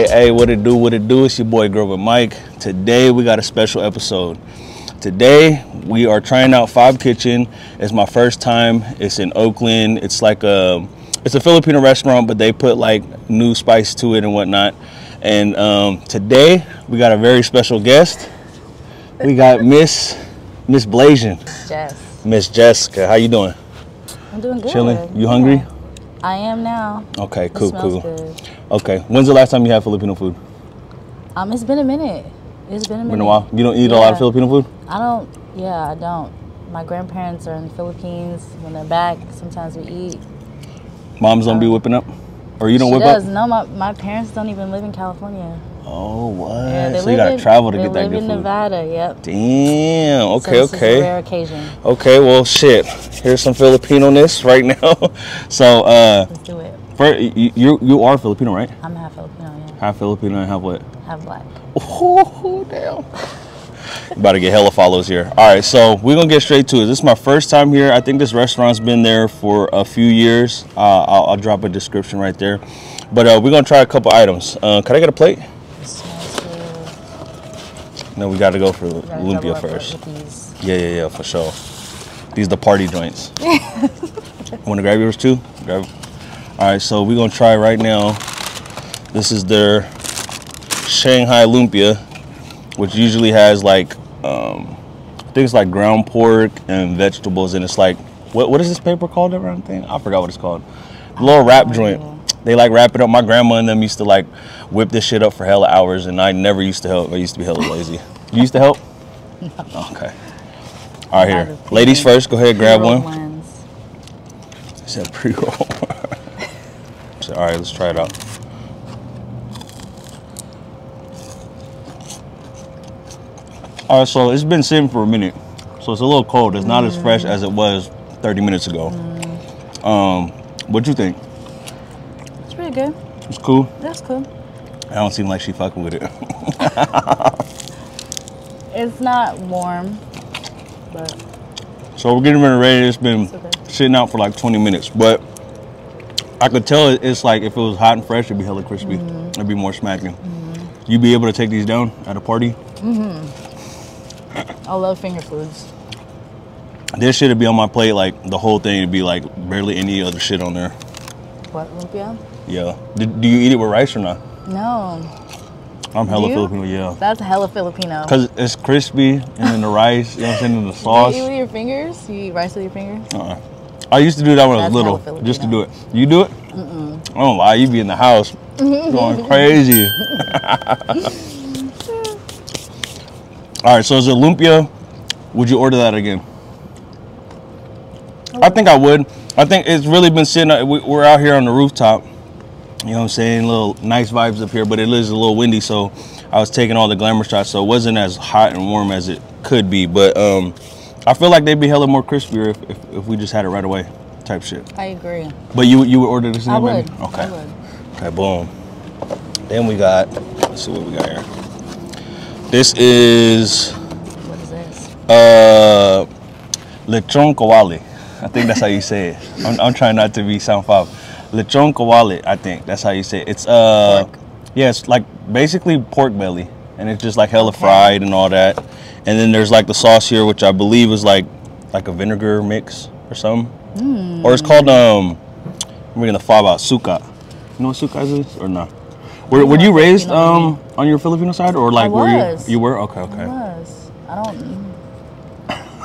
Hey, hey, what it do, what it do? It's your boy Grub with Mike. Today we got a special episode. Today we are trying out Fob Kitchen. It's my first time. It's in Oakland. It's like a it's a Filipino restaurant, but they put like new spice to it and whatnot. And um, today we got a very special guest. We got Miss Miss Blasian, Jess. Miss Jessica. How you doing? I'm doing good. Chilling? You hungry? Yeah. I am now. Okay, cool, cool. good. Okay, when's the last time you had Filipino food? Um, it's been a minute. It's been a minute. Been a while. You don't eat a lot of Filipino food? I don't. Yeah, I don't. My grandparents are in the Philippines. When they're back, sometimes we eat. Moms don't be whipping up, or you don't she whip does. up. No, my, my parents don't even live in California. Oh, what? Yeah, they so you gotta in, travel to get that live in. Nevada. Yep. Damn. So Okay. a okay. rare occasion. Okay. Well, shit. Here's some Filipino-ness right now. so, uh, Let's do it. For, you, you are Filipino, right? I'm half Filipino. Yeah. Half Filipino and half what? Half black. Oh, damn. About to get hella follows here. All right, so we're gonna get straight to it. This is my first time here. I think this restaurant's been there for a few years. Uh, I'll, I'll drop a description right there. But uh, we're gonna try a couple items. Uh, can I get a plate? It smells good. No, we gotta go for gotta lumpia first. Yeah, yeah, yeah, for sure. These are the party joints. Wanna grab yours too? Grab. All right, so we're gonna try right now. This is their Shanghai lumpia, which usually has like, um, I think it's like ground pork and vegetables, and it's like, what what is this paper called? That round thing? I forgot what it's called. little wrap joint. They like wrap it up. My grandma and them used to like whip this shit up for hella hours, and I never used to help. I used to be hella lazy. You used to help? Okay. All right, here. Ladies first. Go ahead, grab one. ones. It's a pre-roll. All right, let's try it out. All right, so it's been sitting for a minute, so it's a little cold. It's not as fresh as it was 30 minutes ago. Um, what do you think? It's pretty good. It's cool. That's cool. I don't seem like she fucking with it. It's not warm, but So we're getting ready. It's been It's okay. sitting out for like 20 minutes, but I could tell it's like if it was hot and fresh, it'd be hella crispy. Mm-hmm. It'd be more smacking. You'd be able to take these down at a party. I love finger foods. This shit'd be on my plate like the whole thing would be like barely any other shit on there. What lumpia? Yeah. Do, do you eat it with rice or not? No, I'm hella you? Filipino, yeah. that's hella Filipino. Cause it's crispy and then the rice, you know what I'm saying, and the sauce. You eat with your fingers? You eat rice with your fingers? Uh-uh. I used to do that when I was little, just to do it. You do it? Mm-mm. I don't lie. You be in the house going crazy. All right, so is it lumpia? Would you order that again? I think I would. I think it's really been sitting. we- We're out here on the rooftop. You know what I'm saying? Little nice vibes up here, but it is a little windy, so I was taking all the glamour shots, so it wasn't as hot and warm as it could be. But um, I feel like they'd be hella more crispier if, if, if we just had it right away, type shit. I agree. But you you would order the same? I baby? would. Okay. I would. Okay. Boom. Then we got. Let's see what we got here. This is What is this? uh, lechon kawali. I think that's how you say it. I'm, I'm trying not to be sound foul. Lechon kawali. I think that's how you say it. It's uh, Pork. yeah, it's like basically pork belly, and it's just like hella Okay. fried and all that. And then there's like the sauce here, which I believe is like like a vinegar mix or something, Hmm. or it's called um. We're gonna find out suka. You know what suka is or not? Were, were you raised um on your Filipino side or like were was. you you were okay okay. was. I don't.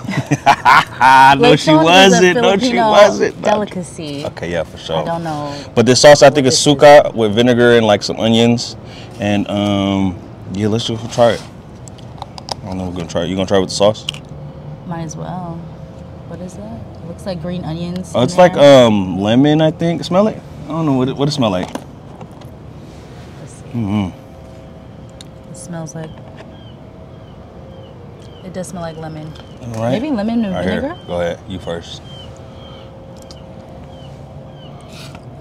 No, she Lechon wasn't. No, she wasn't. No. Delicacy. Okay, yeah, for sure. I don't know. But this sauce, I think, what is this is. suka with vinegar and like some onions, and um, yeah, let's just try it. I don't know. We're gonna try it. You gonna try it with the sauce? Might as well. What is that? It looks like green onions. Oh, it's like um lemon, I think. Smell it? I don't know what it, what it smell like. Let's see. hmm It smells like. It does smell like lemon. All right. Maybe lemon and Right here. vinegar. Go ahead. You first.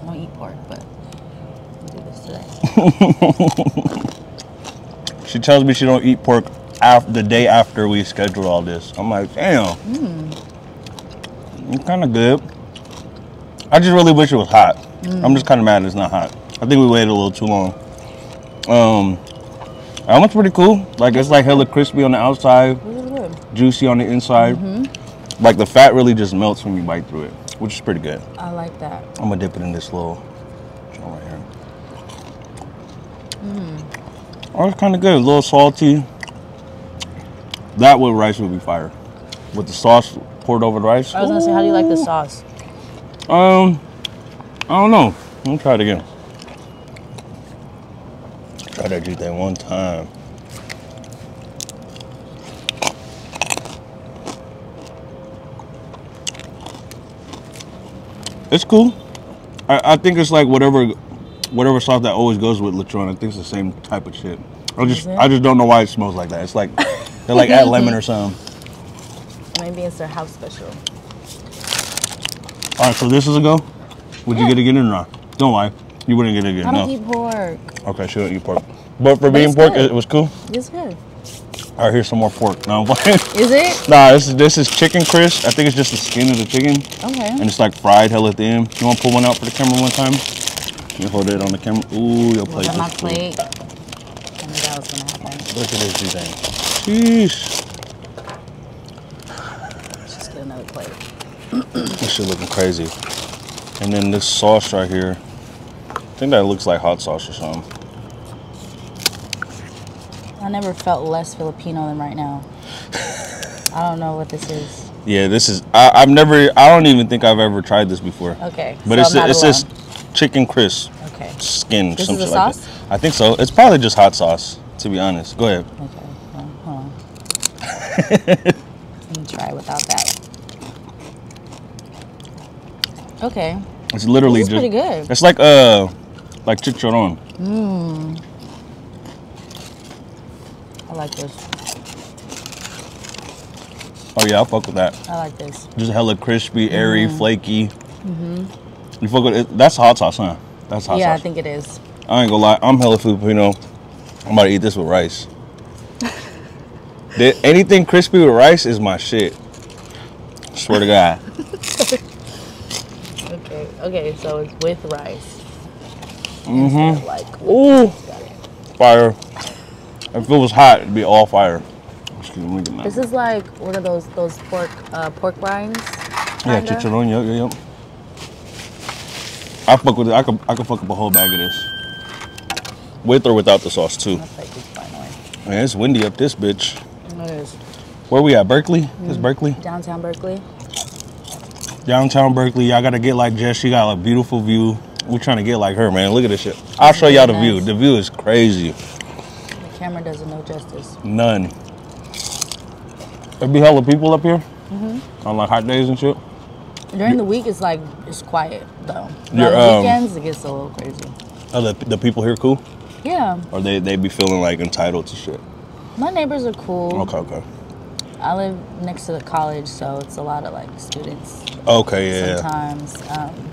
I don't eat pork, but we'll do this today. She tells me she don't eat pork after the day after we scheduled all this. I'm like, damn. It's kind of good. I just really wish it was hot. I'm just kind of mad it's not hot. I think we waited a little too long. Um, that one's pretty cool. Like it's like hella crispy on the outside, juicy on the inside. Mm-hmm. Like the fat really just melts when you bite through it, which is pretty good. I like that. I'm gonna dip it in this little joint right here. Oh, it's kind of good. A little salty. That with rice would be fire. With the sauce poured over the rice. I was gonna say, how do you like the sauce? Um, I don't know. Let me try it again. Try that juice that one time. It's cool. I, I think it's like whatever whatever sauce that always goes with Lechon. I think it's the same type of shit. I just I just don't know why it smells like that. It's like they like add lemon or something. Maybe it's their house special. All right, so this is a go. Would you get it again or not? Don't lie. You wouldn't get it again. I don't eat pork. Okay, she don't eat pork. But for But being pork, good. it was cool. It's good. All right, here's some more pork. No. Is it? nah, this is this is chicken crisp. I think it's just the skin of the chicken, Okay. and it's like fried hella thin. You want to pull one out for the camera one time? You hold it on the camera. Ooh, your plate. Was that my is plate? I knew that was gonna happen. Look at this thing. Sheesh. Let's just get another plate. This shit looking crazy. And then this sauce right here. I think that looks like hot sauce or something. I never felt less Filipino than right now. I don't know what this is. Yeah, this is. I, I've never. I don't even think I've ever tried this before. Okay. But so it's I'm not it's alone. Chicken crisp Okay. skin. This is like sauce? that. I think so. It's probably just hot sauce. To be honest, go ahead. Okay. Well, hold on. Let me try without that. Okay. It's literally just. pretty good. It's like uh, like chicharron. Mmm. I like this. Oh yeah, I fuck with that. I like this. Just hella crispy, airy, Mm-hmm. flaky. You fuck with it? That's hot sauce, huh? That's hot yeah, I think it is. I ain't gonna lie, I'm hella Filipino. I'm about to eat this with rice. Th- Anything crispy with rice is my shit. Swear to God. Okay. Okay. So it's with rice. Mm-hmm. Like. Ooh, fire. If it was hot, it'd be all fire. Excuse me, let me get my- This is like one of those those pork uh, pork rinds. Yeah, chicharron, yep, yep, yep. I fuck with it. I could, I could fuck up a whole bag of this. With or without the sauce, too. My plate is finally. Man, it's windy up this bitch. It is. Where we at? Berkeley? Mm. It's Berkeley? Downtown Berkeley. Downtown Berkeley. Y'all gotta get like Jess. She got a beautiful view. We're trying to get like her, man. Look at this shit. I'll show y'all the view. The view is crazy. The camera doesn't know justice. None. There be hella people up here Mm-hmm. on like hot days and shit. During the week, it's like it's quiet though. Your, the um, weekends, it gets a little crazy. Are the, the people here cool? Yeah, Or they, they be feeling like entitled to shit? my neighbors are cool. Okay, okay. I live next to the college, so it's a lot of like students. Okay, yeah. Sometimes um,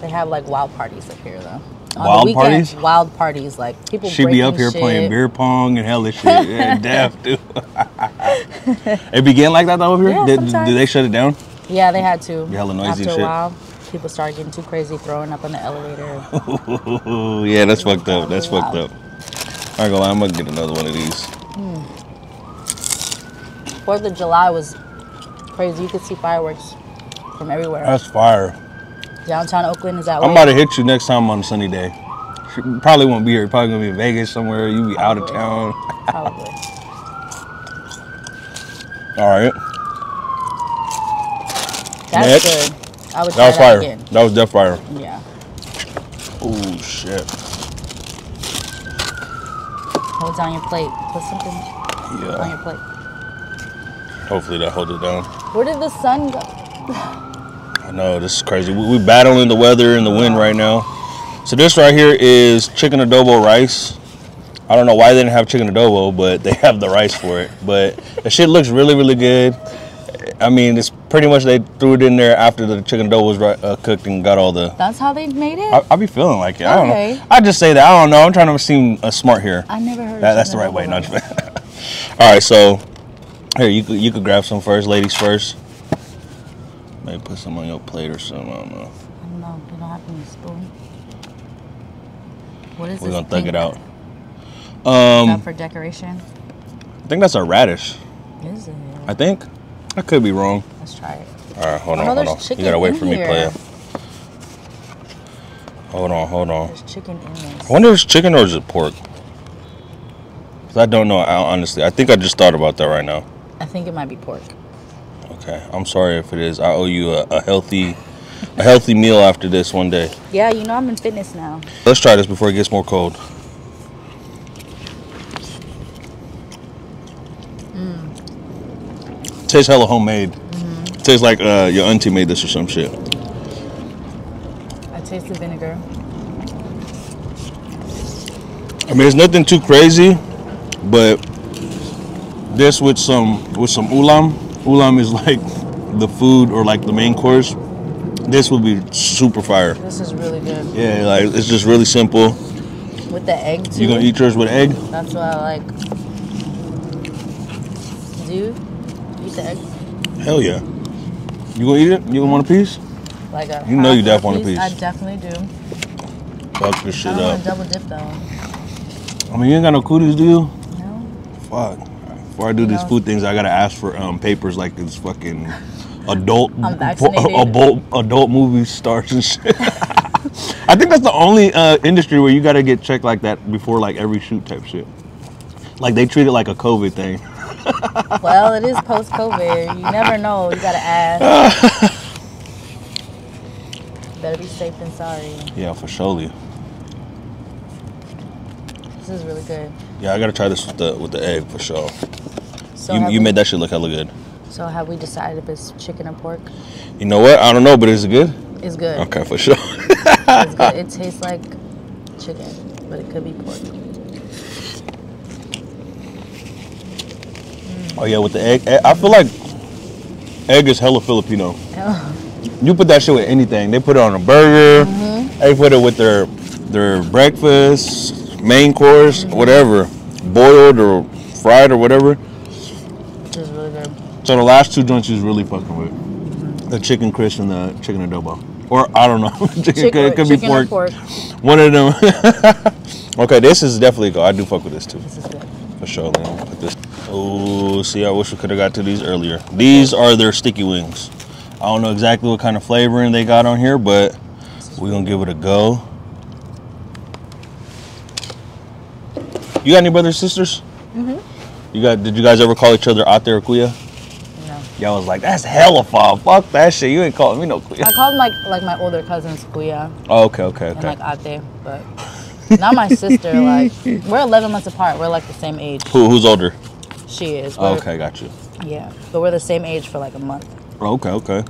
they have like wild parties up here though. On Wild the weekends, parties? Wild parties, like people. She be up here playing beer pong and hella shit. Yeah, deaf, dude. it begin like that though up here? Yeah, did, sometimes. they shut it down? Yeah, they had to. Hella noisy After a shit. while, people started getting too crazy, throwing up in the elevator. Yeah, that's fucked up. That's fucked up. I ain't gonna lie, I'm gonna get another one of these. Hmm. Fourth of July was crazy. You could see fireworks from everywhere. That's fire. Downtown Oakland is that I'm way. about to hit you next time on a sunny day. She probably won't be here. Probably gonna be in Vegas somewhere. You be out of town. Probably. All right. That's Next. good. I would That was that fire. again. That was death fire. Yeah. Oh shit. Hold down your plate. Put something on your plate. Hopefully that holds it down. Where did the sun go? I know this is crazy. We, we battling the weather and the wind right now. So this right here is chicken adobo rice. I don't know why they didn't have chicken adobo, but they have the rice for it. But the shit looks really, really good. I mean, it's pretty much they threw it in there after the chicken adobo was uh, cooked and got all the. That's how they made it? I, I be feeling like it. I don't Okay. know. I just say that. I don't know. I'm trying to seem uh, smart here. I never heard That, that's the right way. Not all right. So here you could you could grab some first, ladies first. Maybe put some on your plate or something. I don't know. I don't know. You don't have any spoon. What is this? We're gonna thug it out. Um, for decoration? I think that's a radish. Is it? I think. I could be wrong. Let's try it. All right, hold Oh, on, no, hold on. You gotta wait for me here. it. Hold on, hold on. There's chicken in this. I wonder if it's chicken or is it pork? 'Cause I don't know. I, honestly, I think I just thought about that right now. I think it might be pork. Okay, I'm sorry if it is. I owe you a, a healthy, a healthy meal after this one day. Yeah, you know I'm in fitness now. Let's try this before it gets more cold. Tastes hella homemade. Tastes like uh, your auntie made this or some shit. I taste the vinegar. I mean, it's nothing too crazy, but this with some with some ulam. Ulam is like the food or like the main course. This would be super fire. This is really good. Yeah, like it's just really simple. With the egg too. You gonna eat yours with egg? That's what I like. Do you eat? Hell yeah. You gonna eat it? You gonna want a piece? Like a You know you definitely want a piece. I definitely do. Fuck this I shit don't want up. double dip though. I mean, you ain't got no cooties, do you? No. Fuck. Before I do these food things, I gotta ask for um, papers like this fucking adult, adult, adult movie stars and shit. I think that's the only uh, industry where you gotta get checked like that before like every shoot type shit. Like they treat it like a COVID thing. Well, it is post COVID. You never know. You gotta ask. Better be safe than sorry. Yeah, for surely. This is really good. Yeah, I gotta try this with the with the egg for sure. So you you we, made that shit look hella good. So have we decided if it's chicken or pork? You know what? I don't know, but is it good? It's good. Okay, for sure. It's good. It tastes like chicken, but it could be pork. Oh yeah, with the egg. eh, I feel like egg is hella Filipino. You put that shit with anything. They put it on a burger. Mm-hmm. They put it with their their breakfast, main course, Mm-hmm. whatever, boiled or fried or whatever. Which is really good. So the last two joints is really fucking with Mm-hmm. the chicken crisp and the chicken adobo, or I don't know, chicken, Chick- could, it could be pork. pork. One of them. okay, this is definitely good. I do fuck with this too. This is good. For sure. Put this. Oh, see, I wish we could have got to these earlier. These are their sticky wings. I don't know exactly what kind of flavoring they got on here, but we're gonna give it a go. You got any brothers sisters? Mhm. You got? Did you guys ever call each other out there kuya? No. Y'all was like, that's hella far. Fuck that shit. You ain't calling me no Kuya. I called like like my older cousins Kuya Oh, okay, okay, and okay. like Ate, but not my sister. Like we're 11 months apart. We're like the same age. Who, who's older? She is. Oh, We're- okay, got you. Yeah, but we're the same age for like a month. Okay, okay. All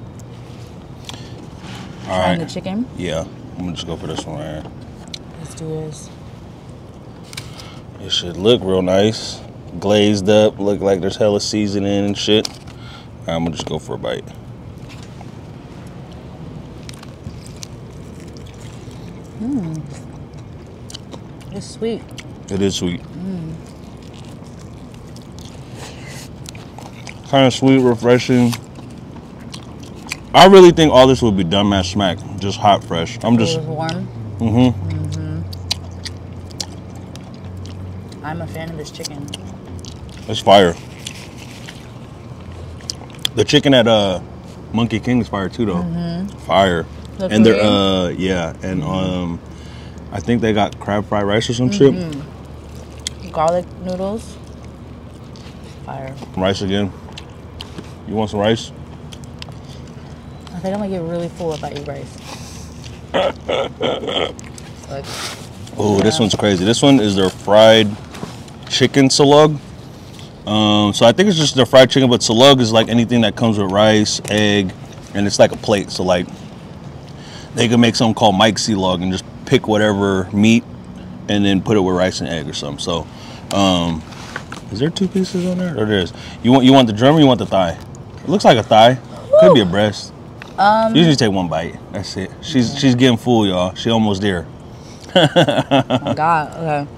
Trying right. the chicken. Yeah, I'm gonna just go for this one right here. Let's do this. It should look real nice. Glazed up, look like there's hella seasoning and shit. I'm gonna just go for a bite. It's sweet. It is sweet. Kind of sweet, refreshing. I really think all this would be done at smack, just hot, fresh. I'm just, warm. mm-hmm. Mm I'm a fan of this chicken. It's fire. The chicken at uh Monkey King is fire too, though. Fire. The and they're uh yeah, and um, I think they got crab fried rice or some shit. Garlic noodles. Fire. Rice again. You want some rice? I think I'm gonna get really full if I eat rice. like, Oh, this one's crazy. This one is their fried chicken silog. Um, so I think it's just their fried chicken, but silog is like anything that comes with rice, egg, and it's like a plate. So like they can make something called Mike Log and just pick whatever meat and then put it with rice and egg or something. So um, is there two pieces on there? Or there is. You want you want the drum or you want the thigh? It looks like a thigh. Could be a breast. um, Usually take one bite. That's it. She's she's getting full, y'all. She almost there. oh God. Okay.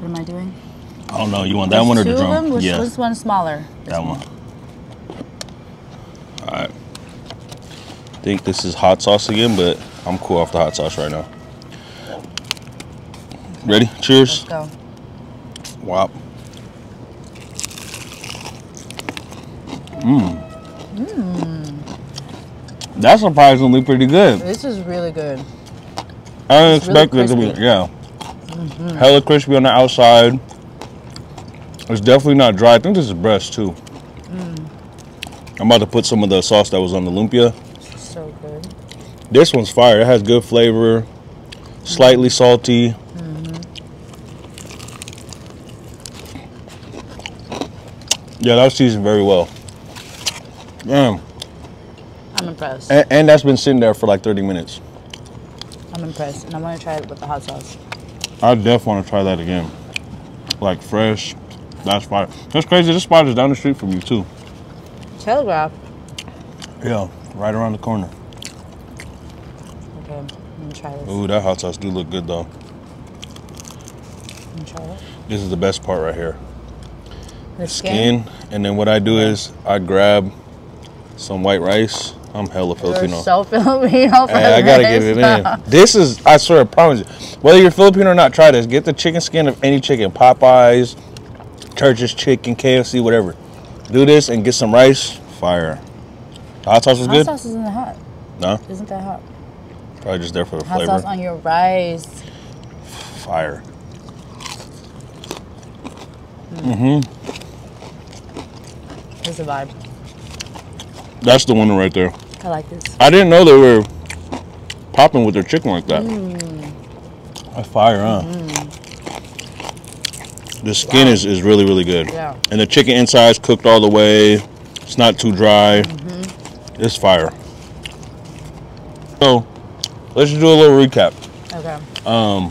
What am I doing? I don't know. You want that There's one or the of drum? them? Which, yeah, which one's smaller? This that one. All right. Think this is hot sauce again, but I'm cool off the hot sauce right now. Ready? Let's Cheers. go. Wow. Mmm. mmm. That's surprisingly pretty good. This is really good. I didn't It's really expect it to be, yeah. Mm-hmm. Hella crispy on the outside. It's definitely not dry. I think this is breast too. Mm. I'm about to put some of the sauce that was on the lumpia. This one's fire. It has good flavor, slightly salty. Yeah, that was seasoned very well. Damn. I'm impressed. And, and that's been sitting there for like 30 minutes. I'm impressed, and I'm gonna try it with the hot sauce. I definitely want to try that again. Like fresh. That's fire. That's crazy. This spot is down the street from you too. Telegraph. Yeah, right around the corner. Try this. Ooh, that hot sauce do look good though. I'm try it. This is the best part right here. The skin. Skin. And then what I do is I grab some white rice. I'm hella You're Filipino. so Filipino Hey, I gotta get it in. This is, I swear, I promise you. Whether you're Filipino or not, try this. Get the chicken skin of any chicken, Popeyes, Church's Chicken, KFC, whatever. Do this and get some rice. Fire. The hot sauce was Hot good. sauce isn't hot. No, Isn't that hot? Probably just there for the Hot flavor. sauce on your rice. Fire. Mm-hmm. It's a vibe. That's the one right there. I like this. I didn't know they were popping with their chicken like that. That's fire, huh? The skin is, is really, really good. Yeah. And the chicken inside's cooked all the way. It's not too dry. Mhm. It's fire. So, let's just do a little recap. Okay. Um,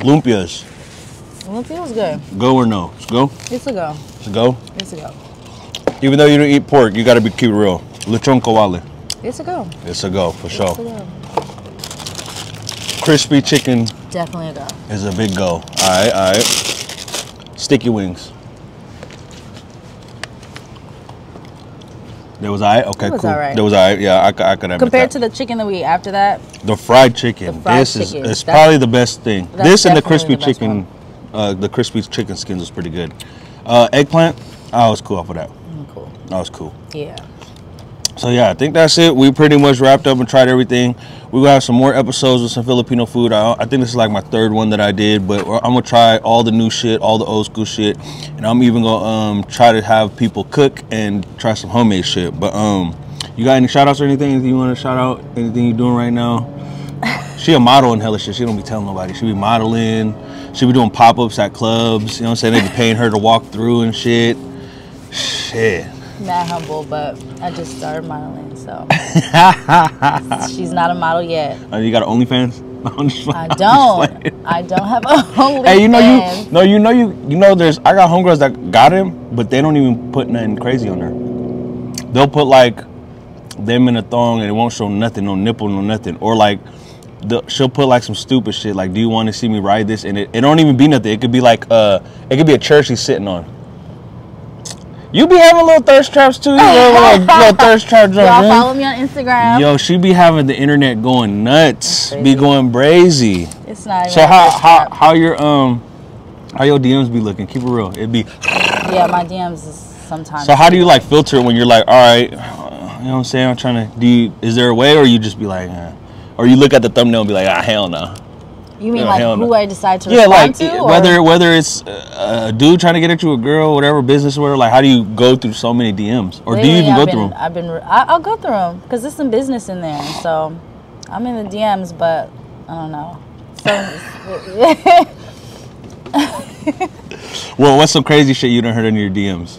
lumpias, feels good. go or no? Let's go. It's a go. Let's go. It's a go. Even though you don't eat pork, you gotta be keep real. Lechon kawali. It's a go. It's a go for It's sure. a go. Crispy chicken Definitely a go. is a big go. All right, all right. Sticky wings. That was alright. Okay, It was cool. alright. That was alright. Yeah, I could have Compared to the chicken that we ate after that, the fried chicken. The fried this is it's That's- probably the best thing. This and the crispy the chicken, uh, the crispy chicken skins was pretty good. Uh, eggplant, I was cool off of that. mm, cool. That was cool. Yeah. So yeah, I think that's it. We pretty much wrapped up and tried everything. We will have some more episodes with some Filipino food. I, I think this is like my third one that I did, but I'm gonna try all the new shit, all the old school shit, and I'm even gonna um, try to have people cook and try some homemade shit. But um, you got any shout outs or anything? Anything you want to shout out? Anything you doing right now? She a model and hella shit. She don't be telling nobody. She be modeling. She be doing pop ups at clubs. You know what I'm saying? They be paying her to walk through and shit. Shit. Mad humble, but I just started modeling, so she's not a model yet. Uh, you got OnlyFans? I'm I don't. I don't have a OnlyFans. Hey, you know you no, you know you you know there's I got homegirls that got him, but they don't even put nothing crazy on there. They'll put like them in a thong and it won't show nothing, no nipple, no nothing, or like the, she'll put like some stupid shit like, "Do you want to see me ride this?" And it, it don't even be nothing. It could be like uh, it could be a chair she's sitting on. You be having little thirst traps too, you little, little, little thirst trap Y'all follow me on Instagram. Yo, she be having the internet going nuts, be going brazy. It's not. Even So how how how your um how your DMs be looking? Keep it real. It'd be Yeah, my DMs is sometimes. so. How do you like filter when you're like, all right, you know what I'm saying? I'm trying to. Do you? Is there a way, or you just be like, eh. or you look at the thumbnail and be like, ah, hell no. You mean Yeah, like who no. I decide to Yeah, respond like to? it- or- whether whether it's a dude trying to get at you, a girl, whatever business, or whatever. Like, how do you go through so many DMs, or do you even I've go been, through them? I've been. I'll go through them because there's some business in there. So I'm in the DMs, but I don't know. So Well, what's some crazy shit you done heard in your DMs?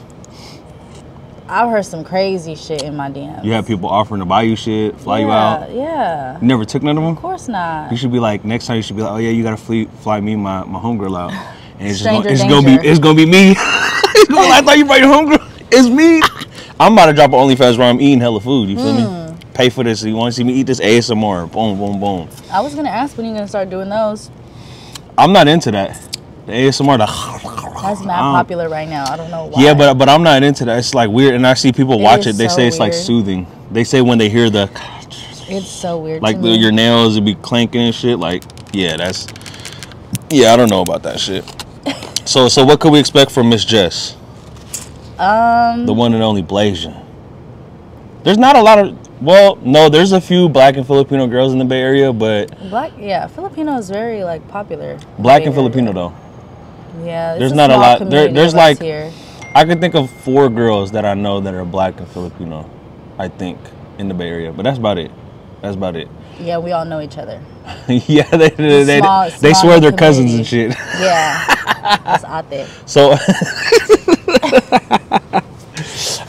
I've heard some crazy shit in my DMs. You have people offering to buy you shit, fly you out. Yeah. You never took none of them. Of course not. You should be like next time. You should be like, oh yeah, you gotta fly, fly me my my homegirl out, and it's gonna, it's gonna be it's gonna be me. It's gonna I thought you brought your homegirl. It's me. I'm about to drop an OnlyFans where I'm eating hella food. You feel Hmm. me? Pay for this. You want to see me eat this ASMR? Boom, boom, boom. I was gonna ask when you gonna start doing those. I'm not into that. The ASMR, the That's not popular right now. I don't know why. yeah, but but I'm not into that. It's like weird, and I see people It watch it. They so say it's like soothing. They say when they hear the it's so weird. like the, your nails would be clanking and shit. Like yeah, that's Yeah, I don't know about that shit. so, so what could we expect from Miss Jess, Um, the one and only Blasian? There's not a lot of. Well, no, there's a few black and Filipino girls in the Bay Area, but black, yeah, Filipino is very like popular. black and. Filipino though. Yeah, There's not a lot- there- there's like- here. I can think of four girls that I know that are black and Filipino. I think in the Bay Area, but that's about it. That's about it. Yeah, we all know each other. yeah, they they, they, small- they small swear they're cousins and shit. Yeah, that's ate. So,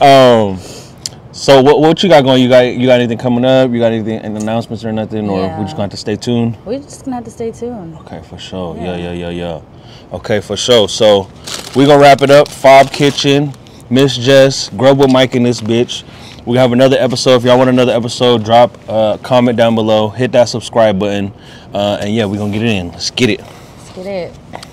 um, so what what you got going? You got you got anything coming up? You got anything any announcements or nothing, or we just going to have to stay tuned? We're just gonna have to stay tuned. Okay, for sure. Yeah, yeah, Yeah. yeah, yeah. Okay, for sure. So we gonna wrap it up. Fob Kitchen, Miss Jess, Grub with Mike in this bitch. We have another episode. If y'all want another episode, drop a comment down below. Hit that subscribe button, uh, and yeah, we gonna get it in. Let's get it. Let's get it.